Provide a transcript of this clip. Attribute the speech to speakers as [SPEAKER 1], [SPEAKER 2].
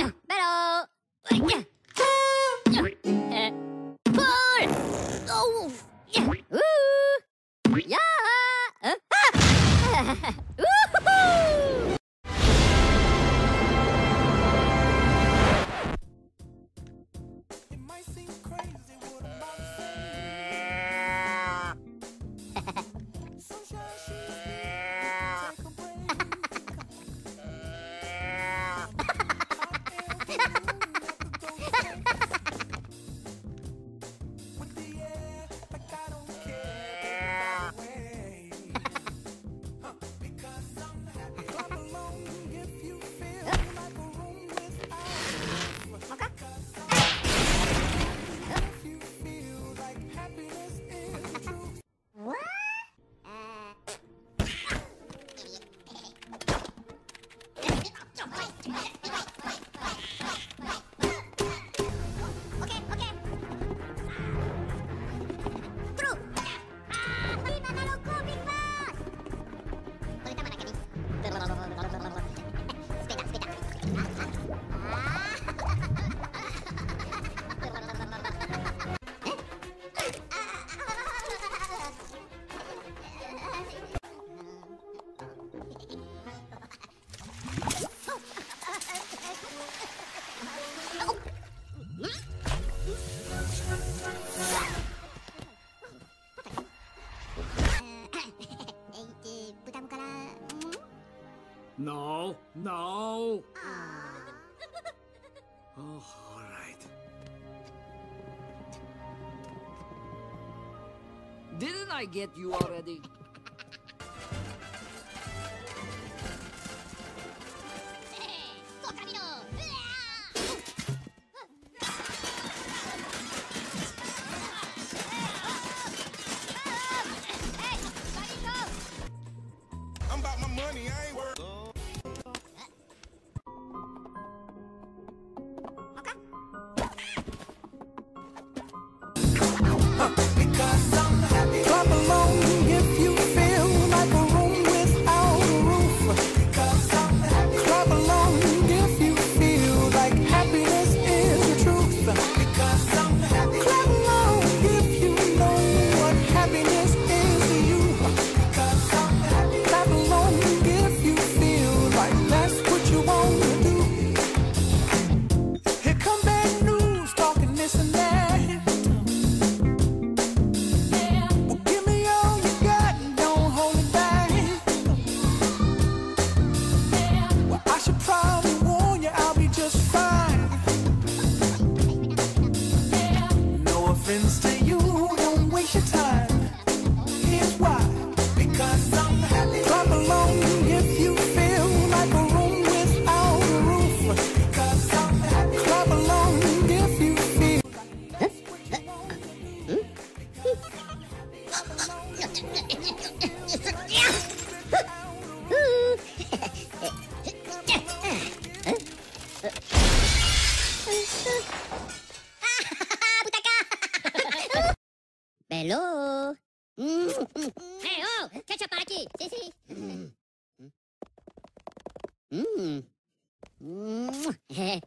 [SPEAKER 1] Battle!
[SPEAKER 2] No, no. oh, all right. Didn't I get you already?
[SPEAKER 3] you.
[SPEAKER 1] Hello? Mm. Hey, oh, catch up aqui. Sim, mm. sim. Mm. Hum. Hum. Hum.